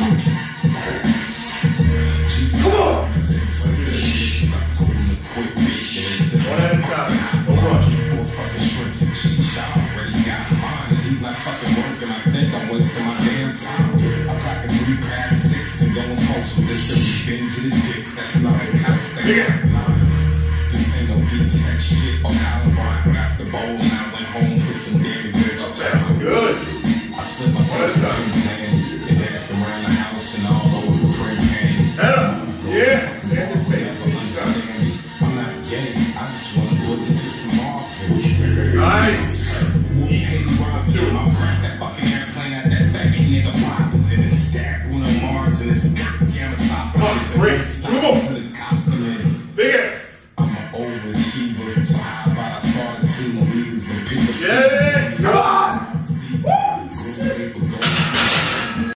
Come on! One at a time. No rush. Poor fucking I already got mine. He's not fucking working. I think I'm wasting my damn time. I'm three past six and going post with this silly of the. That's not a couch. That's yeah. This ain't no VTech shit or Columbine. But after bowling, I went home for some damn bitch. That's good. I slipped my. I just wanna go into some office. Nice. Whoop hey Robin, I'll crash that fucking airplane at that faggot nigga poppers and then one of Mars and this goddamn stop. Come on, Grace, come on. To the cops come in. There. I'm an overachiever, so how about I start a team of leaders and people? Yeah.